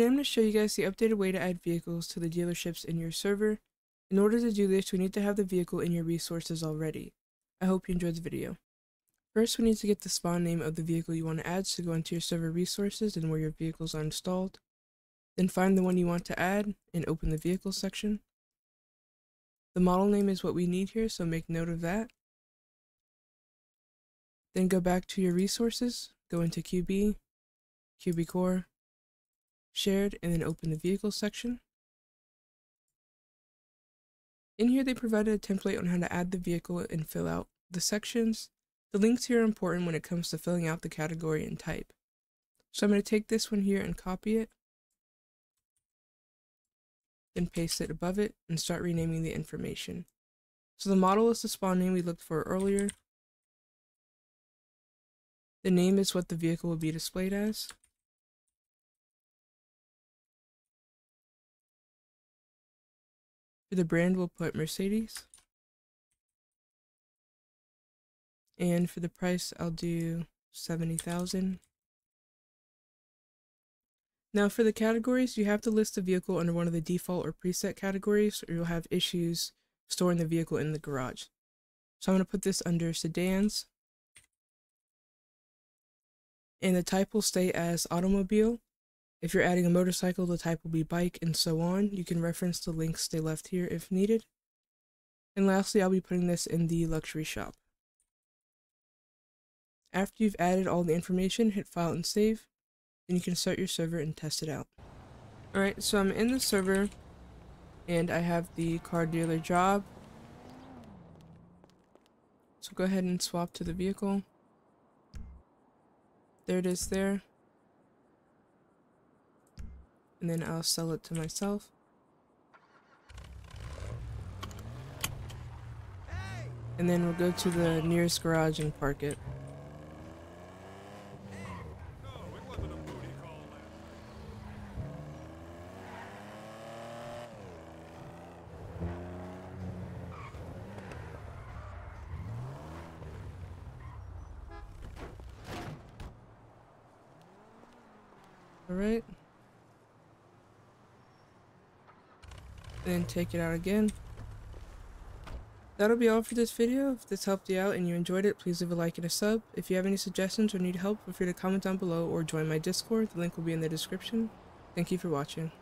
Today I'm going to show you guys the updated way to add vehicles to the dealerships in your server. In order to do this, we need to have the vehicle in your resources already. I hope you enjoyed the video. First, we need to get the spawn name of the vehicle you want to add, so go into your server resources and where your vehicles are installed. Then find the one you want to add and open the vehicle section. The model name is what we need here, so make note of that. Then go back to your resources, go into QB, QB Core, Shared, and then open the vehicle section. In here they provided a template on how to add the vehicle and fill out the sections. The links here are important when it comes to filling out the category and type. So I'm going to take this one here and copy it, then paste it above it and start renaming the information. So the model is the spawn name we looked for earlier. The name is what the vehicle will be displayed as. For the brand, we'll put Mercedes. And for the price, I'll do 70,000. Now for the categories, you have to list the vehicle under one of the default or preset categories or you'll have issues storing the vehicle in the garage. So I'm going to put this under sedans and the type will stay as automobile. If you're adding a motorcycle, the type will be bike and so on. You can reference the links they left here if needed. And lastly, I'll be putting this in the luxury shop. After you've added all the information, hit file and save. Then you can start your server and test it out. Alright, so I'm in the server and I have the car dealer job. So go ahead and swap to the vehicle. There it is there. And then I'll sell it to myself. And then we'll go to the nearest garage and park it. Alright. Then take it out again. That'll be all for this video. If this helped you out and you enjoyed it, please leave a like and a sub. If you have any suggestions or need help, feel free to comment down below or join my Discord. The link will be in the description. Thank you for watching.